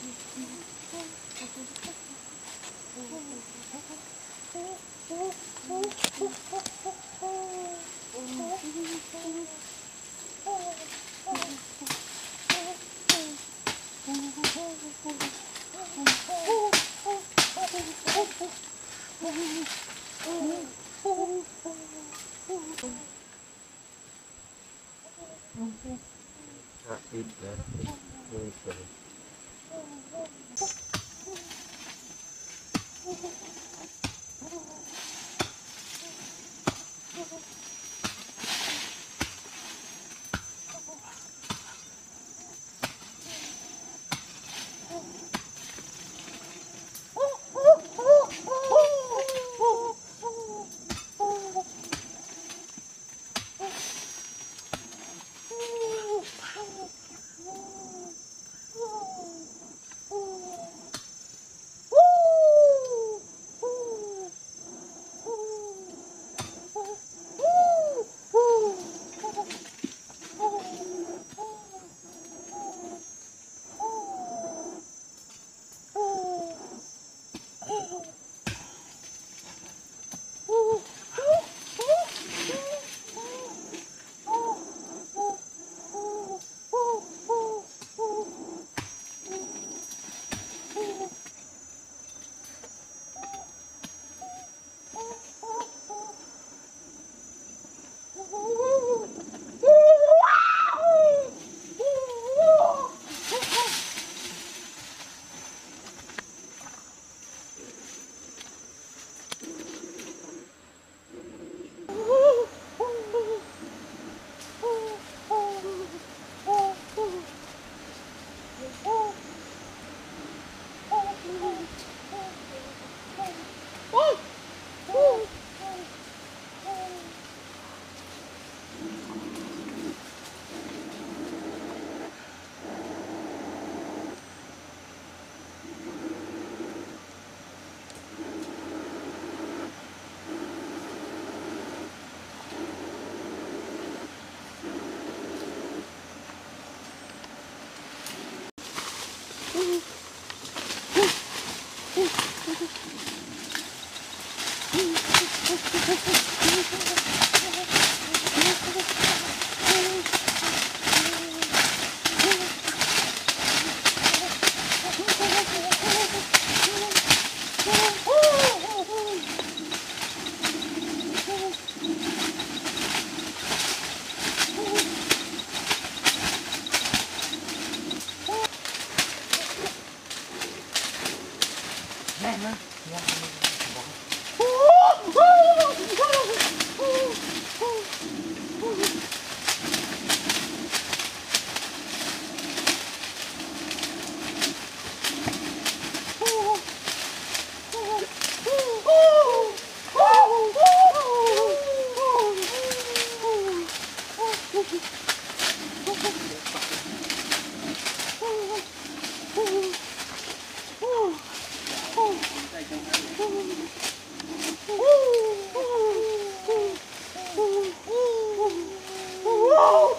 Ah, it, uh, it's Thank you.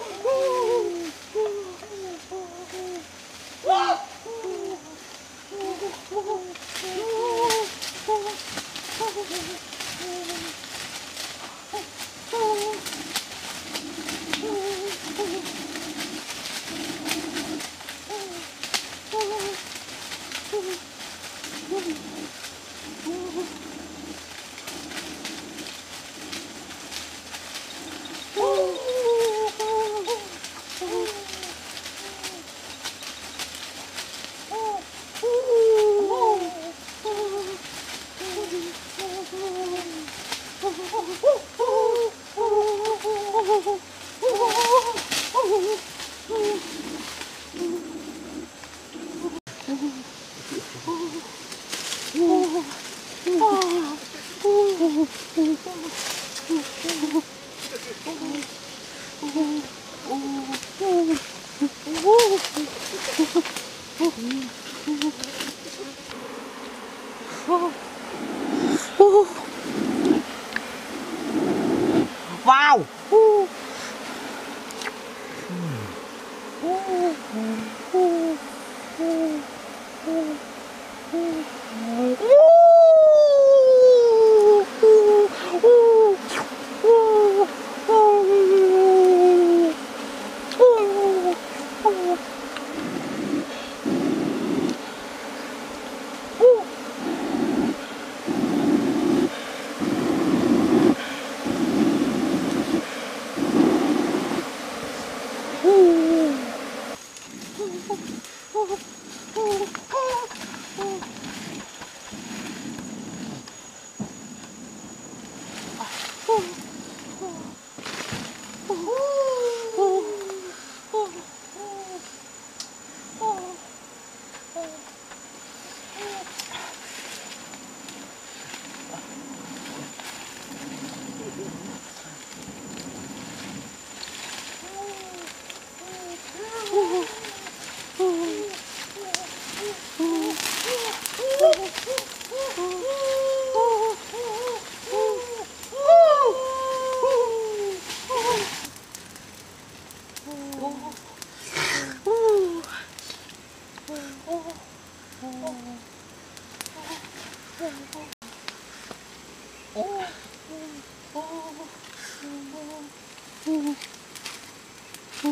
Woo! Uau! Woo!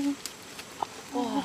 Oh.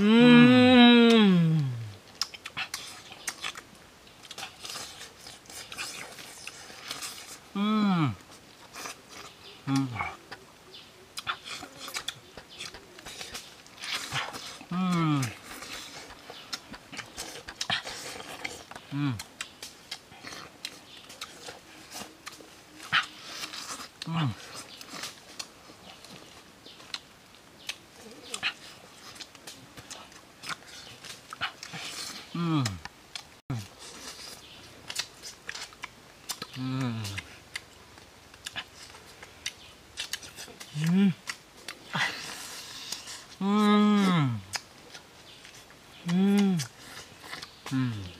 음. 음. 음. 음. 음. 음. 음. 음. 음. 음. 음.